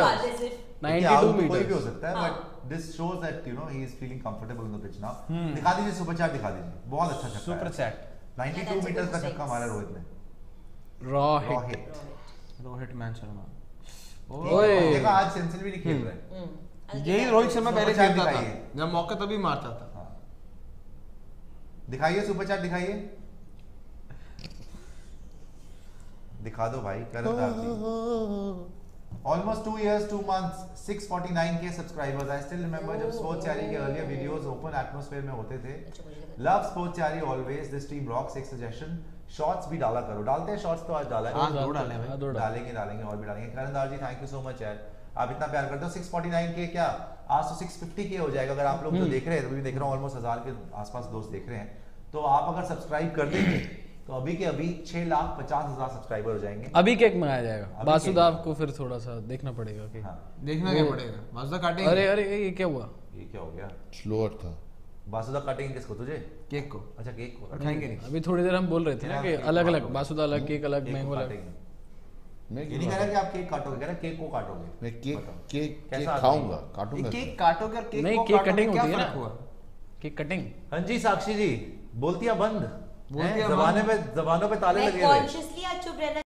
बात meters. सिर्फ़ 92 out कोई भी हो सकता है। But this shows that you know he is feeling comfortable in the pitch now. दिखा दीजिए सुपर चैट दिखा दीजिए। बहुत अच्छा छक्का super chat 92 Yeah, that's a metres का छक्का मारा रोहित ने। Ro Rohit hitman Sharma. ओए। देखा आज सेंचुरी नहीं खेल रहे हम्म। यही रोहित शर्मा पहले खेलता था। जब मौका तभी मारता था। हाँ। दिखाइए सुपर चैट दिखाइए। दिखा दो भाई Karan ji Almost two years, two months, 649k subscribers. I still remember जब स्पोर्ट्स चैरी के earlier videos open atmosphere में होते थे. Love sports cherry always. This team rocks. एक suggestion. Shorts भी डाला करो. डालते हैं shorts तो आज डाला है. हाँ, दो डाले भाई। हाँ, दो डालेंगे डालेंगे और भी डालेंगे करणदार जी थैंक यू सो मच यार आप इतना प्यार करते हो 649 के क्या आज तो 650 के हो जाएगा अगर आप लोग जो देख रहे हैं अभी देख रहा हूँ ऑलमोस्ट हज़ार के आसपास दोस्त देख रहे हैं तो आप अगर सब्सक्राइब कर देंगे तो अभी के अभी छह लाख पचास हज़ार सब्सक्राइबर हो जाएँगे। अभी केक मंगाया जाएगा। बासुदाव को फिर थोड़ा सा देखना पड़ेगा कि हाँ। देखना क्या पड़ेगा? माजुदा काटेंगे? अरे अरे ये क्या हुआ? ये क्या हो गया? स्लोअर था। बासुदा काटेंगे किसको? तुझे? केक को। अच्छा केक को। नहीं। अभी थोड़ी देर हम बोल रहे थे ना कि अलग अलग। बासुदा अलग केक अलग मैंगो अलग। मैं ये नहीं कह रहा कि आप केक काटोगे कह रहा केक को काटोगे। मैं केक। केक केक खाऊँगा काटूँगा केक काटोगे और केक को केक काटोगे, कटिंग क्या होती ना। फ़र्क हुआ? केक कटिंग हाँ जी साक्षी जी बोलतिया बंद। बोलतिया में जबाने पे जबानों पे ताले लगे हुए कॉन्शियसली आज चुप रहना